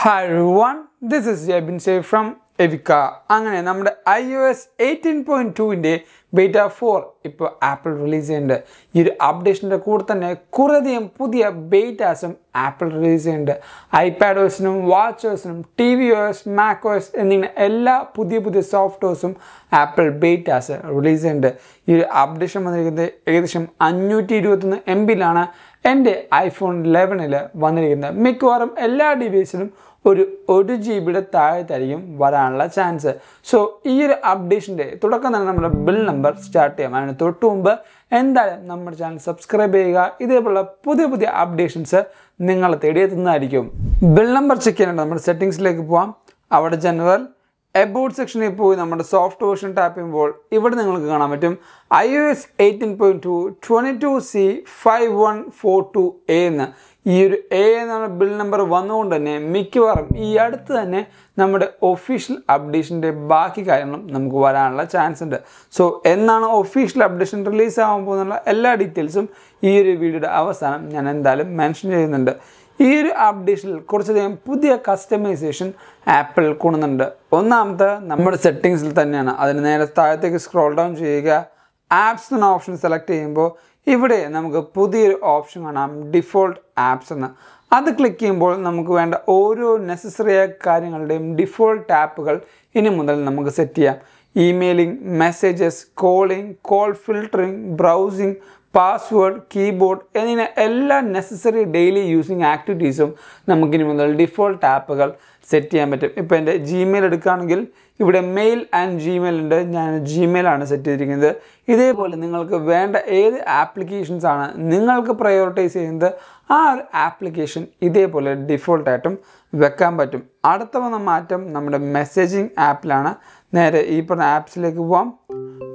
Hi this is Jebin say from എവിക്ക അങ്ങനെ നമ്മുടെ I O S eighteen point ടുവിന്റെ beta four ഇപ്പോൾ Apple release ചെയ്യുന്നുണ്ട്. ഈ ഒരു അപ്ഡേഷന്റെ കൂടെ തന്നെ കുറേയധികം പുതിയ ബേറ്റാസും ആപ്പിൾ റിലീസ് ചെയ്യുന്നുണ്ട്. ഐപാഡ് ഓസിനും watch ഓസിനും T V OS Mac OS എന്നിങ്ങനെ എല്ലാ പുതിയ പുതിയ സോഫ്റ്റ്വെയർസും ആപ്പിൾ ബേറ്റാസ് റിലീസ് ചെയ്യുന്നുണ്ട്. ഈ ഒരു അപ്ഡേഷൻ വന്നിരിക്കുന്നത് ഏകദേശം അഞ്ഞൂറ്റി ഇരുപത്തൊന്ന് എം ബിയിലാണ് എന്റെ ഐഫോൺ ലെവനിൽ വന്നിരിക്കുന്നത്. മിക്കവാറും എല്ലാ ഡിവൈസിലും ഒരു ഒരു ജി ബിയുടെ താഴത്തായിരിക്കും വരാനുള്ള ചാൻസ് സോ ഈ ഒരു അപ്ഡേഷന്റെ തുടക്കം തന്നെ നമ്മുടെ ബിൽ നമ്പർ സ്റ്റാർട്ട് ചെയ്യാം. അതിന് തൊട്ട് മുമ്പ് എന്തായാലും നമ്മുടെ ചാനൽ സബ്സ്ക്രൈബ് ചെയ്യുക. ഇതേപോലുള്ള പുതിയ പുതിയ അപ്ഡേഷൻസ് നിങ്ങൾ തേടിയെത്തുന്നതായിരിക്കും ബിൽ നമ്പർ ചെക്ക് ചെയ്യാനായിട്ട് നമ്മുടെ സെറ്റിങ്സിലേക്ക് പോവാം. അവിടെ ജനറൽ എബൌട്ട് സെക്ഷനിൽ പോയി നമ്മുടെ സോഫ്റ്റ് വേർഷൻ ടാപ്പ് ചെയ്യുമ്പോൾ ഇവിടെ നിങ്ങൾക്ക് കാണാൻ പറ്റും. I O S eighteen point two twenty two C five one four two A എന്ന്. ഈ ഒരു എ എന്നുള്ള ബിൽ നമ്പർ വന്നുകൊണ്ട് തന്നെ മിക്കവാറും ഈ അടുത്ത് തന്നെ നമ്മുടെ ഒഫീഷ്യൽ അപ്ഡേഷന്റെ ബാക്കി കാര്യങ്ങളും നമുക്ക് വരാനുള്ള ചാൻസ് ഉണ്ട്. സോ എന്നാണ് ഒഫീഷ്യൽ അപ്ഡേഷൻ റിലീസ് ആകാൻ പോകുന്നുള്ള എല്ലാ ഡീറ്റെയിൽസും ഈ ഒരു വീഡിയോയുടെ അവസാനം ഞാൻ എന്തായാലും മെൻഷൻ ചെയ്യുന്നുണ്ട്. ഈ ഒരു അപ്ഡേഷനിൽ കുറച്ചധികം പുതിയ കസ്റ്റമൈസേഷൻ ആപ്പിൾ കൊണ്ടുന്നുണ്ട് ഒന്നാമത്തെ നമ്മുടെ സെറ്റിങ്സിൽ തന്നെയാണ്. അതിന് നേരെ താഴത്തേക്ക് സ്ക്രോൾ ഡൗൺ ചെയ്യുക. ആപ്സ് എന്ന ഓപ്ഷൻ സെലക്ട് ചെയ്യുമ്പോൾ ഇവിടെ നമുക്ക് പുതിയൊരു ഓപ്ഷൻ കാണാം. ഡിഫോൾട്ട് ആപ്സ് എന്ന്. അത് ക്ലിക്ക് ചെയ്യുമ്പോൾ നമുക്ക് വേണ്ട ഓരോ നെസസറിയായ കാര്യങ്ങളുടെയും ഡിഫോൾട്ട് ആപ്പുകൾ ഇനി മുതൽ നമുക്ക് സെറ്റ് ചെയ്യാം. Emailing messages calling call filtering browsing password keyboard എന്നിങ്ങനെ എല്ലാ നെസസറി ഡെയിലി യൂസിങ് ആക്ടിവിറ്റീസും നമുക്കിനി മുതൽ ഡിഫോൾട്ട് ആപ്പുകൾ സെറ്റ് ചെയ്യാൻ പറ്റും. ഇപ്പോൾ എന്റെ ജിമെയിൽ എടുക്കുകയാണെങ്കിൽ ഇവിടെ മെയിൽ ആൻഡ് ജിമെയിൽ ഉണ്ട്. ഞാൻ ജിമെയിലാണ് സെറ്റ് ചെയ്തിരിക്കുന്നത്. ഇതേപോലെ നിങ്ങൾക്ക് വേണ്ട ഏത് ആപ്ലിക്കേഷൻസ് ആണ് നിങ്ങൾക്ക് പ്രയോറിറ്റൈസ് ചെയ്യുന്നത് ആ ഒരു ആപ്ലിക്കേഷൻ ഇതേപോലെ ഡിഫോൾട്ടായിട്ടും വെക്കാൻ പറ്റും. അടുത്ത വന്ന മാറ്റം നമ്മുടെ മെസ്സേജിങ് ആപ്പിലാണ് നേരെ ഈ പറഞ്ഞ ആപ്സിലേക്ക് പോവാം.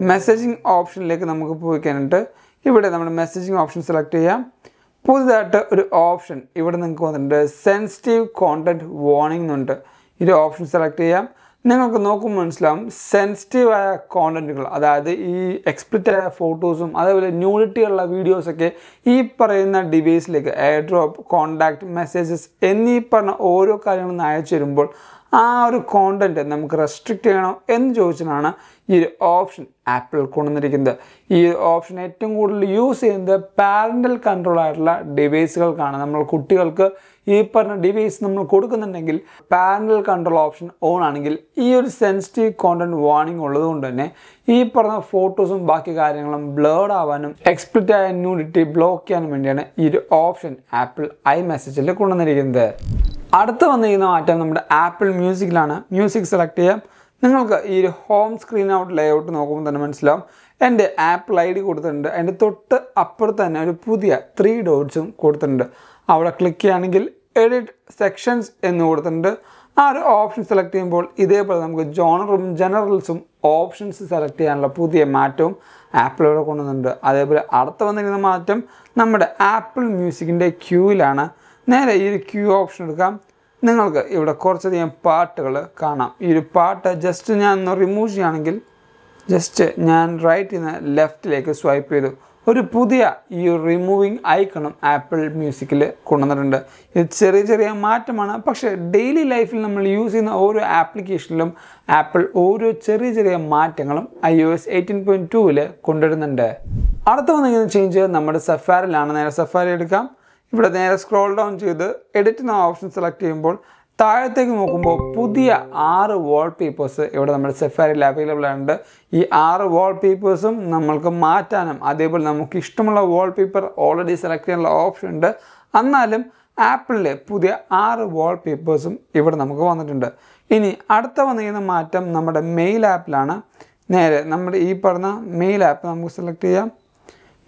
മെസ്സേജിങ് ഓപ്ഷനിലേക്ക് നമുക്ക് പോയി കഴിഞ്ഞിട്ട് ഇവിടെ നമ്മൾ മെസ്സേജിങ് ഓപ്ഷൻ സെലക്ട് ചെയ്യാം. പുതുതായിട്ട് ഒരു ഓപ്ഷൻ ഇവിടെ നിങ്ങൾക്ക് വന്നിട്ടുണ്ട്. സെൻസിറ്റീവ് കോണ്ടന്റ് വാർണിംഗ് എന്നുണ്ട് ഈ ഒരു ഓപ്ഷൻ സെലക്ട് ചെയ്യാം. നിങ്ങൾക്ക് നോക്കുമ്പോൾ മനസ്സിലാവും സെൻസിറ്റീവായ കോണ്ടന്റുകൾ അതായത് ഈ എക്സ്പ്ലിറ്റ് ആയ ഫോട്ടോസും അതേപോലെ ന്യൂഡിറ്റി ഉള്ള വീഡിയോസൊക്കെ ഈ പറയുന്ന ഡിവൈസിലേക്ക് എയർ ഡ്രോപ്പ് കോണ്ടാക്ട് മെസ്സേജസ് എന്നീ പറഞ്ഞ ഓരോ കാര്യങ്ങളും അയച്ചു തരുമ്പോൾ ആ ഒരു കോണ്ടന്റ് നമുക്ക് റെസ്ട്രിക്റ്റ് ചെയ്യണം എന്ന് ചോദിച്ചാണ് ഈ ഒരു ഓപ്ഷൻ ആപ്പിൾ കൊണ്ടുവന്നിരിക്കുന്നത്. ഈ ഓപ്ഷൻ ഏറ്റവും കൂടുതൽ യൂസ് ചെയ്യുന്നത് പാരന്റൽ കൺട്രോൾ ആയിട്ടുള്ള ഡിവൈസുകൾക്കാണ് നമ്മൾ കുട്ടികൾക്ക് ഈ പറഞ്ഞ ഡിവൈസ് നമ്മൾ കൊടുക്കുന്നുണ്ടെങ്കിൽ പാരന്റൽ കൺട്രോൾ ഓപ്ഷൻ ഓൺ ആണെങ്കിൽ ഈ ഒരു സെൻസിറ്റീവ് കോണ്ടന്റ് വാർണിംഗ് ഉള്ളതുകൊണ്ട് തന്നെ ഈ പറഞ്ഞ ഫോട്ടോസും ബാക്കി കാര്യങ്ങളും ബ്ലേഡ് ആവാനും എക്സ്പ്ലിറ്റ് ആയ ന്യൂഡിറ്റി ബ്ലോക്ക് ചെയ്യാനും വേണ്ടിയാണ് ഈ ഒരു ഓപ്ഷൻ ആപ്പിൾ ഐ മെസ്സേജിൽ കൊണ്ടുവന്നിരിക്കുന്നത്. അടുത്ത് വന്നിരിക്കുന്ന മാറ്റം നമ്മുടെ ആപ്പിൾ മ്യൂസിക്കിലാണ്. മ്യൂസിക് സെലക്ട് ചെയ്യാം. നിങ്ങൾക്ക് ഈ ഒരു home screen out layout നോക്കുമ്പോൾ തന്നെ മനസ്സിലാവും. എന്റെ ആപ്പിൾ ഐ ഡി കൊടുത്തിട്ടുണ്ട്. അതിന്റെ തൊട്ട് അപ്പുറത്ത് തന്നെ ഒരു പുതിയ ത്രീ ഡോട്ട്സും കൊടുത്തിട്ടുണ്ട്. അവിടെ ക്ലിക്ക് ചെയ്യുകയാണെങ്കിൽ എഡിറ്റ് സെക്ഷൻസ് എന്ന് കൊടുത്തിട്ടുണ്ട്. ആ ഒരു ഓപ്ഷൻ സെലക്ട് ചെയ്യുമ്പോൾ ഇതേപോലെ നമുക്ക് ജോണറും ജനറൽസും ഓപ്ഷൻസ് സെലക്ട് ചെയ്യാനുള്ള പുതിയ മാറ്റവും ആപ്പിൾ ഇവിടെ കൊണ്ടുവന്നിട്ടുണ്ട്. അതേപോലെ അടുത്ത വന്നിരിക്കുന്ന മാറ്റം നമ്മുടെ ആപ്പിൾ മ്യൂസിക്കിന്റെ ക്യൂവിലാണ് നേരെ ഈ ഒരു ക്യൂ ഓപ്ഷൻ എടുക്കാം. നിങ്ങൾക്ക് ഇവിടെ കുറച്ചധികം പാട്ടുകൾ കാണാം. ഈ ഒരു പാട്ട് ജസ്റ്റ് ഞാൻ ഒന്ന് റിമൂവ് ചെയ്യുകയാണെങ്കിൽ ജസ്റ്റ് ഞാൻ റൈറ്റിൽ നിന്ന് ലെഫ്റ്റിലേക്ക് സ്വൈപ്പ് ചെയ്തു. ഒരു പുതിയ ഈ റിമൂവിങ് ഐക്കണും ആപ്പിൾ മ്യൂസിക്കിൽ കൊണ്ടുവന്നിട്ടുണ്ട്. ഇത് ചെറിയ ചെറിയ മാറ്റമാണ്. പക്ഷേ ഡെയിലി ലൈഫിൽ നമ്മൾ യൂസ് ചെയ്യുന്ന ഓരോ ആപ്ലിക്കേഷനിലും ആപ്പിൾ ഓരോ ചെറിയ ചെറിയ മാറ്റങ്ങളും I O S eighteen point ടൂവിൽ കൊണ്ടുവരുന്നുണ്ട്. അടുത്ത വന്നിരിക്കുന്ന ചേഞ്ച് നമ്മുടെ സഫാരിലാണ് നേരെ സഫാരി എടുക്കാം. ഇവിടെ നേരെ സ്ക്രോൾ ഡൗൺ ചെയ്ത് എഡിറ്റ് എന്ന ഓപ്ഷൻ സെലക്ട് ചെയ്യുമ്പോൾ താഴത്തേക്ക് നോക്കുമ്പോൾ പുതിയ ആറ് വാൾ പേപ്പേഴ്സ് ഇവിടെ നമ്മുടെ സെഫാരിയിൽ അവൈലബിൾ ആയിട്ടുണ്ട്. ഈ ആറ് വാൾ പേപ്പേഴ്സും നമ്മൾക്ക് മാറ്റാനും അതേപോലെ നമുക്ക് ഇഷ്ടമുള്ള വാൾ പേപ്പർ ഓൾറെഡി സെലക്ട് ചെയ്യാനുള്ള ഓപ്ഷൻ ഉണ്ട്. എന്നാലും ആപ്പിളിലെ പുതിയ ആറ് വാൾ പേപ്പേഴ്സും ഇവിടെ നമുക്ക് വന്നിട്ടുണ്ട്. ഇനി അടുത്ത വന്നിരിക്കുന്ന മാറ്റം നമ്മുടെ മെയിൽ ആപ്പിലാണ് നേരെ നമ്മുടെ ഈ പറഞ്ഞ മെയിൽ ആപ്പ് നമുക്ക് സെലക്ട് ചെയ്യാം.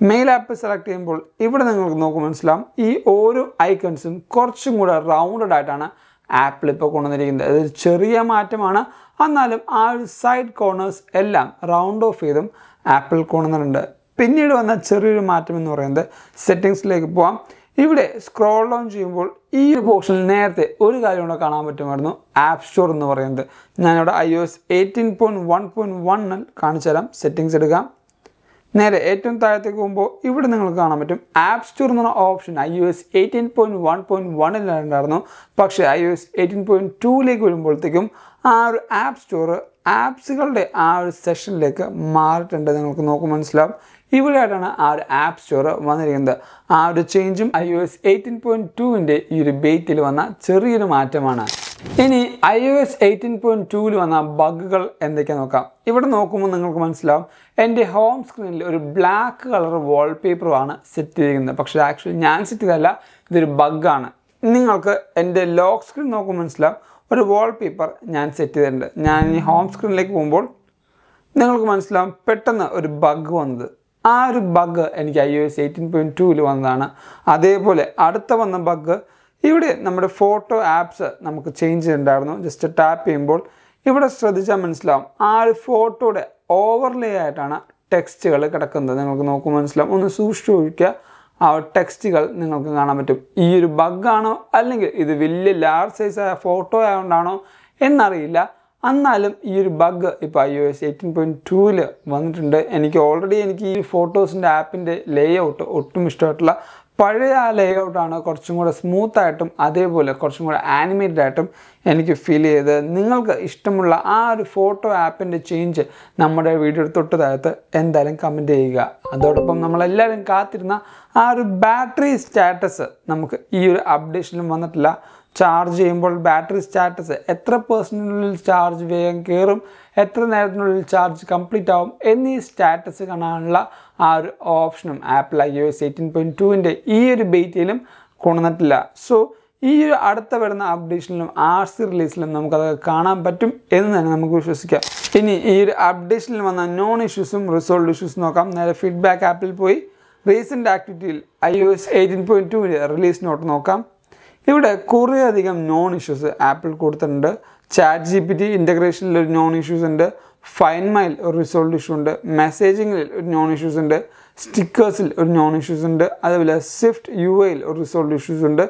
മെയിൽ ആപ്പ് സെലക്ട് ചെയ്യുമ്പോൾ ഇവിടെ നിങ്ങൾക്ക് നോക്കുമ്പോൾ മനസ്സിലാവും. ഈ ഓരോ ഐക്കൺസും കുറച്ചും കൂടെ റൗണ്ടഡ് ആയിട്ടാണ് ആപ്പിൾ ഇപ്പോൾ കൊണ്ടുവന്നിരിക്കുന്നത്. അതൊരു ചെറിയ മാറ്റമാണ്. എന്നാലും ആ ഒരു സൈഡ് കോർണേഴ്സ് എല്ലാം റൗണ്ട് ഓഫ് ചെയ്തും ആപ്പിൾ കൊണ്ടുവന്നിട്ടുണ്ട്. പിന്നീട് വന്ന ചെറിയൊരു മാറ്റം എന്ന് പറയുന്നത് സെറ്റിങ്സിലേക്ക് പോവാം. ഇവിടെ സ്ക്രോൾ ഡൗൺ ചെയ്യുമ്പോൾ ഈ പോർഷനിൽ നേരത്തെ ഒരു കാര്യം കൂടെ കാണാൻ പറ്റുമായിരുന്നു. ആപ്പ് സ്റ്റോർ എന്ന് പറയുന്നത്. ഞാനിവിടെ I O S eighteen point one point വണ്ണിൽ കാണിച്ചു തരാം സെറ്റിങ്സ് എടുക്കാം. നേരെ ഏറ്റവും താഴത്തേക്ക് പോകുമ്പോൾ ഇവിടെ നിങ്ങൾക്ക് കാണാൻ പറ്റും ആപ്പ് സ്റ്റോർ എന്ന് പറഞ്ഞ option I O S eighteen point one point വണ്ണിലുണ്ടായിരുന്നു പക്ഷേ I O S eighteen point ടൂവിലേക്ക് വരുമ്പോഴത്തേക്കും ആ ഒരു ആപ്പ് സ്റ്റോർ ആപ്സുകളുടെ ആ ഒരു സെഷനിലേക്ക് മാറിയിട്ടുണ്ട്. നിങ്ങൾക്ക് നോക്കുമ്പോൾ മനസ്സിലാവും. ഇവിടെയായിട്ടാണ് ആ ഒരു ആപ്പ് സ്റ്റോർ വന്നിരിക്കുന്നത്. ആ ഒരു ചേഞ്ചും I O S eighteen point ടൂവിന്റെ ഈ ഒരു ബേറ്റിൽ വന്ന ചെറിയൊരു മാറ്റമാണ്. ഇനി I O S eighteen point ടൂവിൽ വന്ന ബഗ്ഗുകൾ എന്തൊക്കെയാണ് നോക്കാം. ഇവിടെ നോക്കുമ്പോൾ നിങ്ങൾക്ക് മനസ്സിലാവും എന്റെ ഹോം സ്ക്രീനിൽ ഒരു ബ്ലാക്ക് കളർ വാൾപേപ്പറുമാണ് സെറ്റ് ചെയ്തിരിക്കുന്നത്. പക്ഷേ ആക്ച്വലി ഞാൻ സെറ്റ് ചെയ്തല്ല ഇതൊരു ബഗ്ഗാണ്. നിങ്ങൾക്ക് എന്റെ ലോക്ക് സ്ക്രീൻ നോക്കുമ്പോൾ മനസ്സിലാവും ഒരു വാൾപേപ്പർ ഞാൻ സെറ്റ് ചെയ്തിട്ടുണ്ട്. ഞാൻ ഈ ഹോം സ്ക്രീനിലേക്ക് പോകുമ്പോൾ നിങ്ങൾക്ക് മനസ്സിലാവും പെട്ടെന്ന് ഒരു ബഗ് വന്നത്. ആ ഒരു ബഗ് എനിക്ക് I O S eighteen point ടൂവിൽ വന്നതാണ്. അതേപോലെ അടുത്ത വന്ന ബഗ് ഇവിടെ നമ്മുടെ ഫോട്ടോ ആപ്സ് നമുക്ക് ചേഞ്ച് ചെയ്തിട്ടുണ്ടായിരുന്നു. ജസ്റ്റ് ടാപ്പ് ചെയ്യുമ്പോൾ ഇവിടെ ശ്രദ്ധിച്ചാൽ മനസ്സിലാവും. ആ ഒരു ഫോട്ടോയുടെ ഓവർലേ ആയിട്ടാണ് ടെക്സ്റ്റുകൾ കിടക്കുന്നത്. നിങ്ങൾക്ക് നോക്കുമ്പോൾ മനസ്സിലാവും. ഒന്ന് സൂക്ഷിച്ചു ഒഴിക്കുക ആ ടെക്സ്റ്റുകൾ നിങ്ങൾക്ക് കാണാൻ പറ്റും. ഈ ഒരു ബഗ്ഗാണോ അല്ലെങ്കിൽ ഇത് വലിയ ലാർജ് സൈസ് ആയ ഫോട്ടോ ആയതുകൊണ്ടാണോ എന്നറിയില്ല. എന്നാലും ഈ ഒരു ബഗ് ഇപ്പോൾ I O S eighteen point ടൂവിൽ വന്നിട്ടുണ്ട്. എനിക്ക് ഓൾറെഡി എനിക്ക് ഈ ഫോട്ടോസിന്റെ ആപ്പിന്റെ ലേ ഔട്ട് ഒട്ടും ഇഷ്ടമായിട്ടുള്ള പഴയ ആ ലേ ഔട്ടാണ് കുറച്ചും കൂടെ സ്മൂത്തായിട്ടും അതേപോലെ കുറച്ചും കൂടെ ആനിമേറ്റഡ് ആയിട്ടും എനിക്ക് ഫീൽ ചെയ്ത് നിങ്ങൾക്ക് ഇഷ്ടമുള്ള ആ ഒരു ഫോട്ടോ ആപ്പിന്റെ ചേഞ്ച് നമ്മുടെ വീഡിയോ തൊട്ട് താഴത്ത് എന്തായാലും കമന്റ് ചെയ്യുക. അതോടൊപ്പം നമ്മളെല്ലാവരും കാത്തിരുന്ന ആ ഒരു ബാറ്ററി സ്റ്റാറ്റസ് നമുക്ക് ഈ ഒരു അപ്ഡേഷനിലും വന്നിട്ടില്ല. ചാർജ് ചെയ്യുമ്പോൾ ബാറ്ററി സ്റ്റാറ്റസ് എത്ര പേഴ്സന്റിനുള്ളിൽ ചാർജ് വേഗം കയറും എത്ര നേരത്തിനുള്ളിൽ ചാർജ് കംപ്ലീറ്റ് ആവും എന്നീ സ്റ്റാറ്റസ് കാണാനുള്ള ആ ഒരു ഓപ്ഷനും Apple I O S eighteen point ടുവിന്റെ ഈ ഒരു ബേറ്റിലും കൊണ്ടുവന്നിട്ടില്ല. സോ ഈ ഒരു അടുത്ത വരുന്ന അപ്ഡേഷനിലും ആർ സി റിലീസിലും നമുക്കത് കാണാൻ പറ്റും എന്ന് തന്നെ നമുക്ക് വിശ്വസിക്കാം. ഇനി ഈ ഒരു അപ്ഡേഷനിൽ വന്ന നോൺ ഇഷ്യൂസും റിസോൾവ് ഇഷ്യൂസും നോക്കാം. നേരെ ഫീഡ്ബാക്ക് ആപ്പിൽ പോയി. Recent ആക്ടിവിറ്റിയിൽ I O S eighteen point ടുവിന്റെ റിലീസ് നോട്ട് നോക്കാം. ഇവിടെ കുറേ അധികം നോൺ ഇഷ്യൂസ് ആപ്പിൾ കൊടുത്തിട്ടുണ്ട്. ചാറ്റ് ജി പി ടി ഇന്റഗ്രേഷനിൽ ഒരു നോൺ ഇഷ്യൂസ് ഉണ്ട്. ഫൈൻ മൈൽ ഒരു റിസോൾവ് ഇഷ്യൂ ഉണ്ട്. മെസ്സേജിങ്ങിൽ ഒരു നോൺ ഇഷ്യൂസ് ഉണ്ട്. സ്റ്റിക്കേഴ്സിൽ ഒരു നോൺ ഇഷ്യൂസ് ഉണ്ട്. അതുപോലെ സ്വിഫ്റ്റ് യു എയിൽ ഒരു റിസോൾവ് ഇഷ്യൂസ് ഉണ്ട്.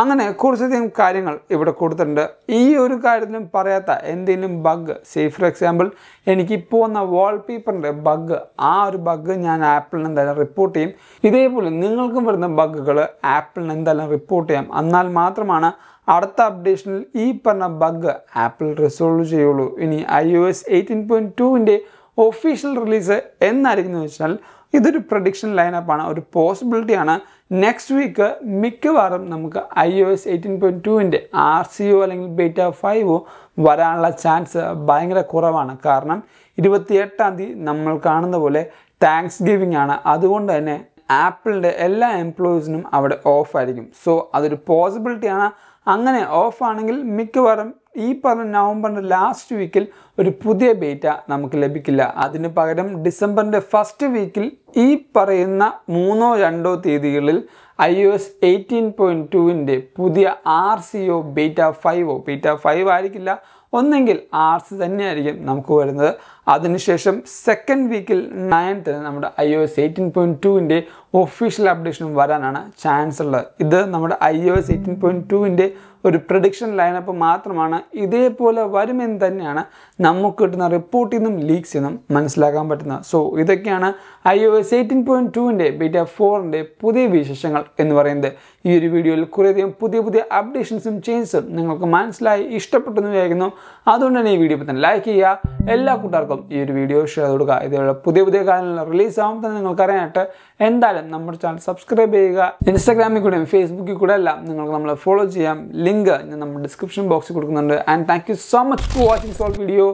അങ്ങനെ കുറച്ചധികം കാര്യങ്ങൾ ഇവിടെ കൊടുത്തിട്ടുണ്ട്. ഈ ഒരു കാര്യത്തിലും പറയാത്ത എന്തെങ്കിലും ബഗ് സേ ഫോർ എക്സാമ്പിൾ എനിക്ക് വന്ന വാൾപേപ്പറിന്റെ ബഗ് ആ ഒരു ബഗ് ഞാൻ ആപ്പിളിന് എന്തായാലും റിപ്പോർട്ട് ചെയ്യും. ഇതേപോലെ നിങ്ങൾക്കും വരുന്ന ബഗ്ഗുകൾ ആപ്പിളിന് എന്തായാലും റിപ്പോർട്ട് ചെയ്യാം. എന്നാൽ മാത്രമാണ് അടുത്ത അപ്ഡേഷനിൽ ഈ പറഞ്ഞ ബഗ് ആപ്പിൾ റിസോൾവ് ചെയ്യുള്ളൂ. ഇനി I O S eighteen point ടുവിന്റെ ഒഫീഷ്യൽ റിലീസ് എന്നായിരിക്കും എന്ന് വെച്ചാൽ ഇതൊരു പ്രഡിക്ഷൻ ആണ്. ഒരു പോസിബിലിറ്റി ആണ്. നെക്സ്റ്റ് വീക്ക് മിക്കവാറും നമുക്ക് I O S eighteen point ടുവിന്റെ ആർ സി ഒ അല്ലെങ്കിൽ ബേറ്റ ഫൈവോ വരാനുള്ള ചാൻസ് ഭയങ്കര കുറവാണ്. കാരണം ഇരുപത്തിയെട്ടാം തീയതി നമ്മൾ കാണുന്ന പോലെ താങ്ക്സ് ഗിവിംഗ് ആണ്. അതുകൊണ്ട് തന്നെ ആപ്പിളിന്റെ എല്ലാ എംപ്ലോയീസിനും അവിടെ ഓഫ് ആയിരിക്കും. സോ അതൊരു പോസിബിലിറ്റിയാണ് അങ്ങനെ ഓഫ് ആണെങ്കിൽ മിക്കവാറും ഈ പറഞ്ഞ നവംബറിന്റെ ലാസ്റ്റ് വീക്കിൽ ഒരു പുതിയ ബേറ്റ നമുക്ക് ലഭിക്കില്ല. അതിന് പകരം ഡിസംബറിന്റെ ഫസ്റ്റ് വീക്കിൽ ഈ പറയുന്ന മൂന്നോ രണ്ടോ തീയതികളിൽ I O S eighteen point ടുവിന്റെ പുതിയ ആർ സി ഒ ബീറ്റ ഫൈവോ ബീറ്റ ഫൈവ് ആയിരിക്കില്ല. ഒന്നെങ്കിൽ ആർ സി തന്നെയായിരിക്കും നമുക്ക് വരുന്നത്. അതിനുശേഷം സെക്കൻഡ് വീക്കിൽ നയൻത്തിന് നമ്മുടെ I O S eighteen point ടുവിന്റെ ഒഫീഷ്യൽ അപ്ഡേഷനും വരാനാണ് ചാൻസ് ഉള്ളത്. ഇത് നമ്മുടെ I O S eighteen point ടുവിന്റെ ഒരു പ്രഡിക്ഷൻ ലൈനപ്പ് മാത്രമാണ്. ഇതേപോലെ വരുമെന്ന് തന്നെയാണ് നമുക്ക് കിട്ടുന്ന റിപ്പോർട്ടിൽ നിന്നും ലീക്സിൽ നിന്നും മനസ്സിലാക്കാൻ പറ്റുന്നത്. സോ ഇതൊക്കെയാണ് I O S eighteen point ടുവിന്റെ ബീറ്റ ഫോറിന്റെ പുതിയ വിശേഷങ്ങൾ എന്ന് പറയുന്നത്. ഈ ഒരു വീഡിയോയിൽ കുറേയധികം പുതിയ പുതിയ അപ്ഡേഷൻസും ചേഞ്ചസും നിങ്ങൾക്ക് മനസ്സിലായി ഇഷ്ടപ്പെട്ടെന്ന് വിചാരിക്കുന്നു. അതുകൊണ്ട് തന്നെ ഈ വീഡിയോ തന്നെ ലൈക്ക് ചെയ്യുക. എല്ലാ കൂട്ടുകാർക്കും ഈ ഒരു വീഡിയോ ഷെയർ കൊടുക്കുക. ഇതേപോലെ പുതിയ പുതിയ കാര്യങ്ങൾ റിലീസ് ആകുമ്പോൾ തന്നെ നിങ്ങൾക്കറിയാനായിട്ട് എന്തായാലും നമ്മുടെ ചാനൽ സബ്സ്ക്രൈബ് ചെയ്യുക. ഇൻസ്റ്റാഗ്രാമിൽ കൂടെയും ഫേസ്ബുക്കിൽ കൂടെ എല്ലാം നിങ്ങൾക്ക് നമ്മളെ ഫോളോ ചെയ്യാം. ലിങ്ക് ഞാൻ നമ്മുടെ ഡിസ്ക്രിപ്ഷൻ ബോക്സിൽ കൊടുക്കുന്നുണ്ട്. And thank you so much for watching soul video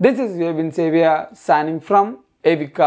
this is യു ബിൻ സേവിയ സാനിങ് ഫ്രം എവിക്ക